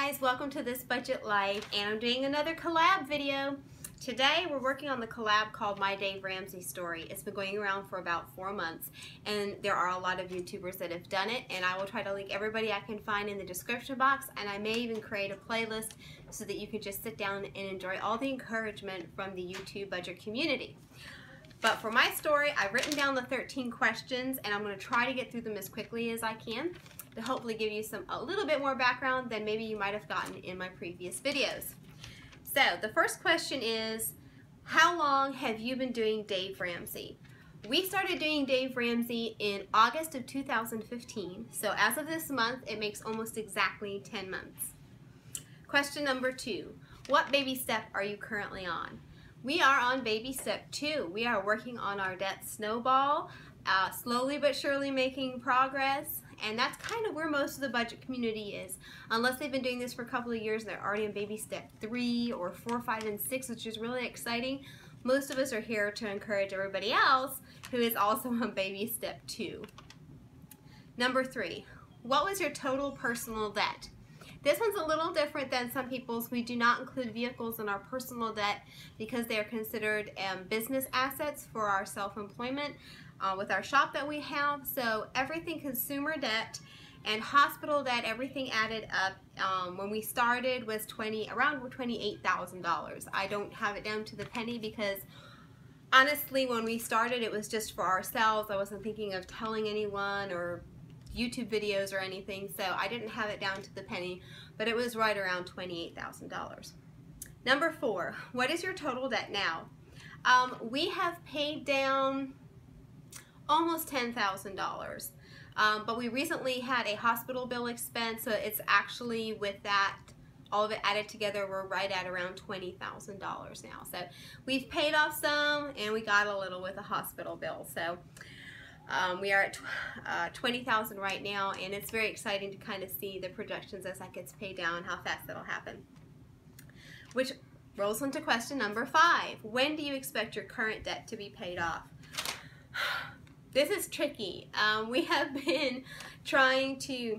guys, welcome to This Budget Life and I'm doing another collab video. Today we're working on the collab called My Dave Ramsey Story. It's been going around for about four months and there are a lot of YouTubers that have done it and I will try to link everybody I can find in the description box and I may even create a playlist so that you can just sit down and enjoy all the encouragement from the YouTube budget community. But for my story, I've written down the 13 questions and I'm going to try to get through them as quickly as I can to hopefully give you some a little bit more background than maybe you might have gotten in my previous videos. So the first question is, how long have you been doing Dave Ramsey? We started doing Dave Ramsey in August of 2015, so as of this month, it makes almost exactly 10 months. Question number two, what baby step are you currently on? We are on baby step two. We are working on our debt snowball, uh, slowly but surely making progress and that's kind of where most of the budget community is. Unless they've been doing this for a couple of years and they're already in baby step three or four, five, and six, which is really exciting. Most of us are here to encourage everybody else who is also on baby step two. Number three, what was your total personal debt? This one's a little different than some people's. We do not include vehicles in our personal debt because they are considered um, business assets for our self-employment uh, with our shop that we have. So everything consumer debt and hospital debt, everything added up um, when we started was 20 around $28,000. I don't have it down to the penny because honestly when we started it was just for ourselves. I wasn't thinking of telling anyone or YouTube videos or anything so I didn't have it down to the penny but it was right around $28,000. Number four, what is your total debt now? Um, we have paid down almost $10,000. Um, but we recently had a hospital bill expense, so it's actually with that, all of it added together, we're right at around $20,000 now. So we've paid off some and we got a little with a hospital bill. So um, we are at uh, 20,000 right now and it's very exciting to kind of see the projections as that gets paid down, how fast that'll happen. Which rolls into question number five. When do you expect your current debt to be paid off? This is tricky. Um, we have been trying to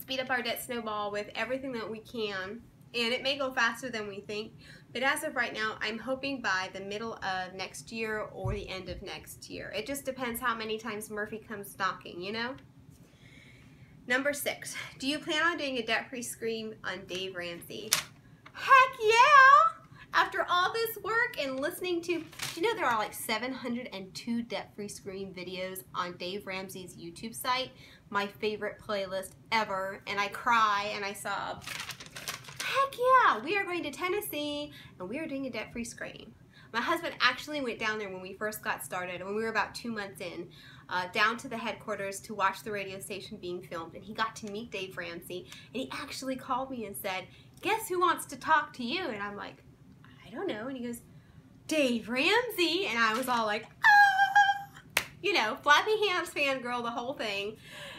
speed up our debt snowball with everything that we can and it may go faster than we think but as of right now I'm hoping by the middle of next year or the end of next year. It just depends how many times Murphy comes knocking you know? Number six do you plan on doing a debt-free scream on Dave Ramsey? Heck yeah after all this work and listening to, you know there are like 702 debt-free scream videos on Dave Ramsey's YouTube site, my favorite playlist ever, and I cry and I sob. Heck yeah, we are going to Tennessee and we are doing a debt-free scream. My husband actually went down there when we first got started, when we were about two months in, uh, down to the headquarters to watch the radio station being filmed, and he got to meet Dave Ramsey, and he actually called me and said, guess who wants to talk to you? And I'm like, don't know. And he goes, Dave Ramsey. And I was all like, ah! You know, flappy hands fangirl, the whole thing.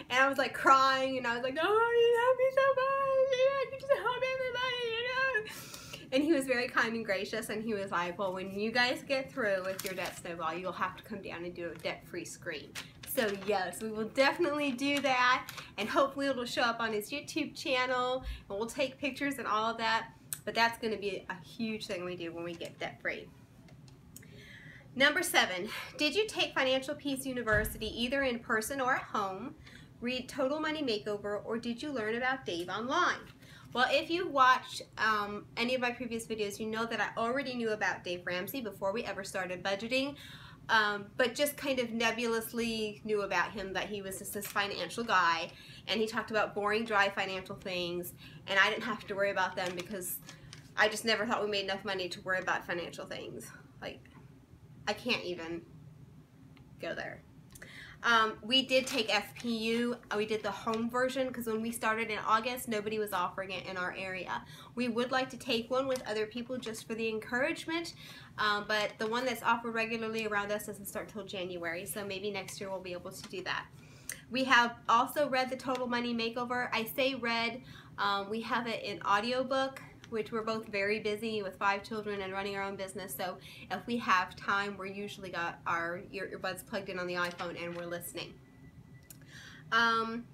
And I was like crying and I was like, oh, you love me so much. Can just help everybody, you know. And he was very kind and gracious and he was like, well, when you guys get through with your debt snowball, you'll have to come down and do a debt-free scream. So yes, we will definitely do that and hopefully it'll show up on his YouTube channel and we'll take pictures and all of that but that's going to be a huge thing we do when we get debt free. Number seven, did you take Financial Peace University either in person or at home, read Total Money Makeover, or did you learn about Dave online? Well, if you watched um, any of my previous videos, you know that I already knew about Dave Ramsey before we ever started budgeting, um, but just kind of nebulously knew about him that he was just this financial guy and he talked about boring, dry financial things, and I didn't have to worry about them because I just never thought we made enough money to worry about financial things. Like, I can't even go there. Um, we did take FPU. Uh, we did the home version because when we started in August, nobody was offering it in our area. We would like to take one with other people just for the encouragement, um, but the one that's offered regularly around us doesn't start till January, so maybe next year we'll be able to do that. We have also read the Total Money Makeover. I say read, um, we have it in audiobook, which we're both very busy with five children and running our own business. So if we have time, we're usually got our your earbuds plugged in on the iPhone and we're listening. Um,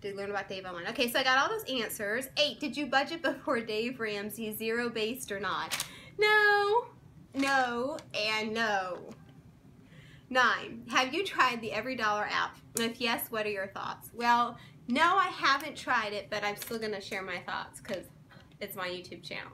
Did learn about Dave online. Okay, so I got all those answers. Eight, did you budget before Dave Ramsey, zero based or not? No, no, and no. Nine, have you tried the EveryDollar app? If yes, what are your thoughts? Well, no, I haven't tried it, but I'm still to share my thoughts because it's my YouTube channel.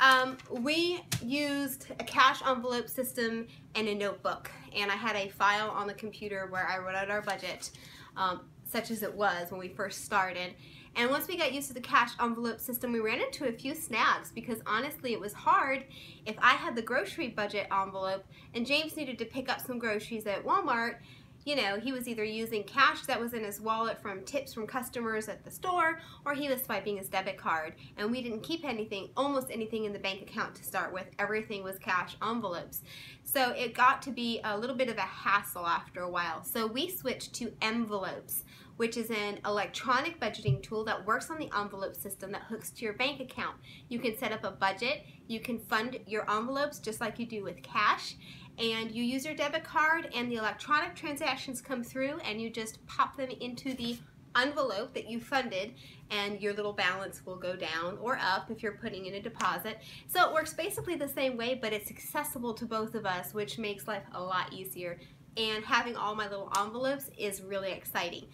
Um, we used a cash envelope system and a notebook, and I had a file on the computer where I wrote out our budget, um, such as it was when we first started. And once we got used to the cash envelope system, we ran into a few snags because honestly it was hard if I had the grocery budget envelope and James needed to pick up some groceries at Walmart you know, he was either using cash that was in his wallet from tips from customers at the store, or he was swiping his debit card. And we didn't keep anything, almost anything in the bank account to start with. Everything was cash envelopes. So it got to be a little bit of a hassle after a while. So we switched to Mvelopes, which is an electronic budgeting tool that works on the envelope system that hooks to your bank account. You can set up a budget, you can fund your envelopes just like you do with cash, and you use your debit card and the electronic transactions come through and you just pop them into the envelope that you funded and your little balance will go down or up if you're putting in a deposit. So it works basically the same way but it's accessible to both of us which makes life a lot easier and having all my little envelopes is really exciting.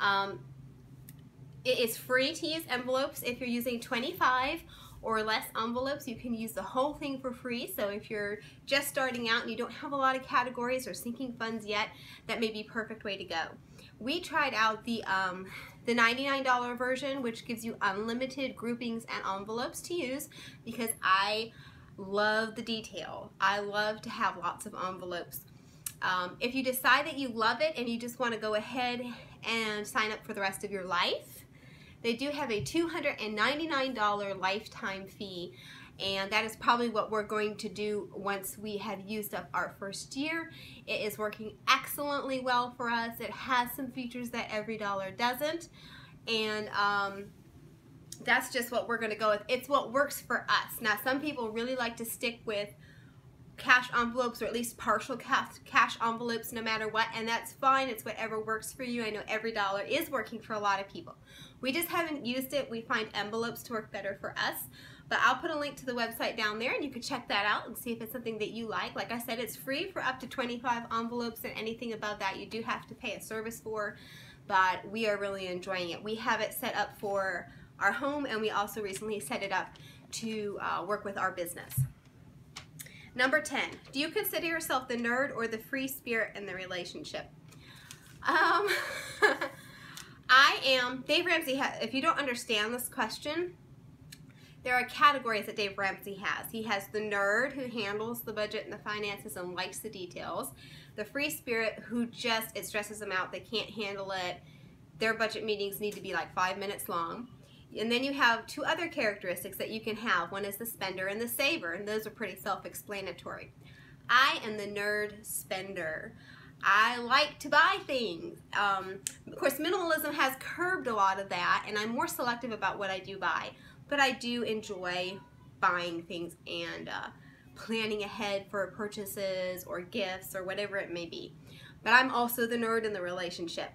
Um, it is free to use Mvelopes if you're using 25 or less envelopes. You can use the whole thing for free. So if you're just starting out and you don't have a lot of categories or sinking funds yet, that may be perfect way to go. We tried out the um, the $99 version, which gives you unlimited groupings and envelopes to use because I love the detail. I love to have lots of envelopes. Um, if you decide that you love it and you just want to go ahead and sign up for the rest of your life, they do have a $299 lifetime fee and that is probably what we're going to do once we have used up our first year. It is working excellently well for us. It has some features that EveryDollar doesn't and um, that's just what we're going to go with. It's what works for us. Now some people really like to stick with cash envelopes or at least partial cash, cash envelopes no matter what and that's fine. It's whatever works for you. I know EveryDollar is working for a lot of people. We just haven't used it. We find Mvelopes to work better for us. But I'll put a link to the website down there and you can check that out and see if it's something that you like. Like I said it's free for up to 25 envelopes and anything above that you do have to pay a service for but we are really enjoying it. We have it set up for our home and we also recently set it up to uh, work with our business Number 10, do you consider yourself the nerd or the free spirit in the relationship? Um, I am, Dave Ramsey, if you don't understand this question, there are categories that Dave Ramsey has. He has the nerd who handles the budget and the finances and likes the details. The free spirit who just, it stresses them out, they can't handle it. Their budget meetings need to be like five minutes long. And then you have two other characteristics that you can have. One is the spender and the saver, and those are pretty self-explanatory. I am the nerd spender. I like to buy things. Um, of course, minimalism has curbed a lot of that, and I'm more selective about what I do buy. But I do enjoy buying things and uh, planning ahead for purchases or gifts or whatever it may be. But I'm also the nerd in the relationship.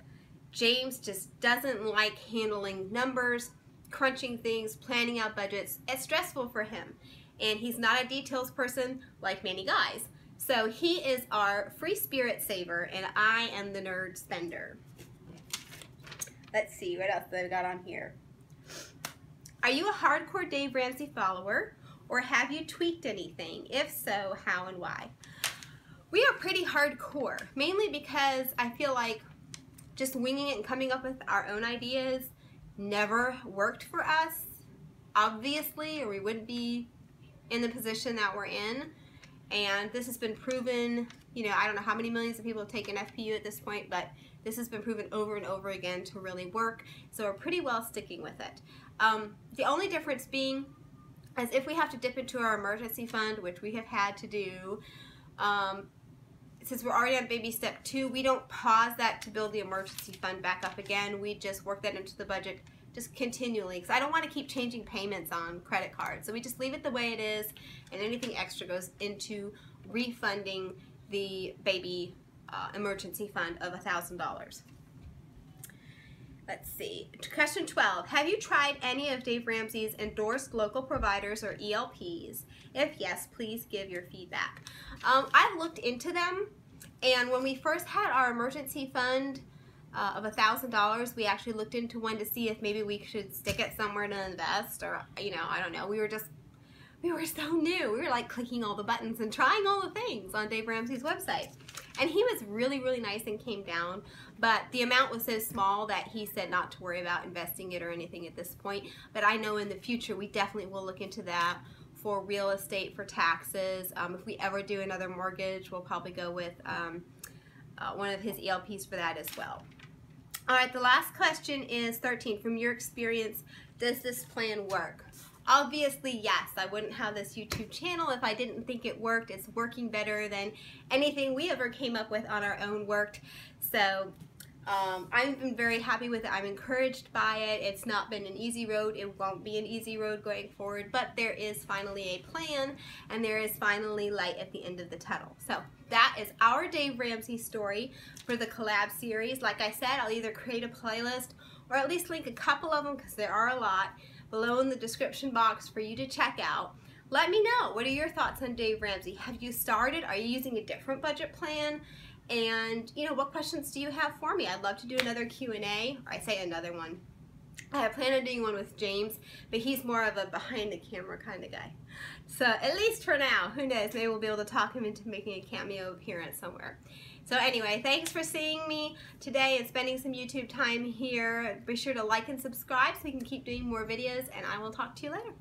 James just doesn't like handling numbers crunching things, planning out budgets. It's stressful for him. And he's not a details person like many guys. So he is our free spirit saver and I am the nerd spender. Let's see, what else I've got on here? Are you a hardcore Dave Ramsey follower or have you tweaked anything? If so, how and why? We are pretty hardcore, mainly because I feel like just winging it and coming up with our own ideas never worked for us, obviously, or we wouldn't be in the position that we're in. And this has been proven, you know, I don't know how many millions of people have taken FPU at this point, but this has been proven over and over again to really work. So we're pretty well sticking with it. Um, the only difference being as if we have to dip into our emergency fund, which we have had to do, um, since we're already on baby step two, we don't pause that to build the emergency fund back up again. We just work that into the budget just continually because I don't want to keep changing payments on credit cards. So we just leave it the way it is and anything extra goes into refunding the baby uh, emergency fund of $1,000. Let's see. Question 12. Have you tried any of Dave Ramsey's endorsed local providers or ELPs? If yes, please give your feedback. Um, I've looked into them, and when we first had our emergency fund uh, of $1,000, we actually looked into one to see if maybe we should stick it somewhere to invest, or, you know, I don't know. We were just we were so new. We were like clicking all the buttons and trying all the things on Dave Ramsey's website. And he was really, really nice and came down, but the amount was so small that he said not to worry about investing it or anything at this point. But I know in the future we definitely will look into that for real estate, for taxes. Um, if we ever do another mortgage, we'll probably go with um, uh, one of his ELPs for that as well. All right, the last question is 13. From your experience, does this plan work? Obviously, yes, I wouldn't have this YouTube channel if I didn't think it worked. It's working better than anything we ever came up with on our own worked. So um, I've been very happy with it. I'm encouraged by it. It's not been an easy road. It won't be an easy road going forward, but there is finally a plan and there is finally light at the end of the tunnel. So that is our Dave Ramsey story for the collab series. Like I said, I'll either create a playlist or at least link a couple of them because there are a lot below in the description box for you to check out. Let me know. What are your thoughts on Dave Ramsey? Have you started? Are you using a different budget plan? And, you know, what questions do you have for me? I'd love to do another Q&A, or I say another one. I have plan on doing one with James, but he's more of a behind the camera kind of guy. So at least for now, who knows, maybe we'll be able to talk him into making a cameo appearance somewhere. So anyway, thanks for seeing me today and spending some YouTube time here. Be sure to like and subscribe so we can keep doing more videos, and I will talk to you later.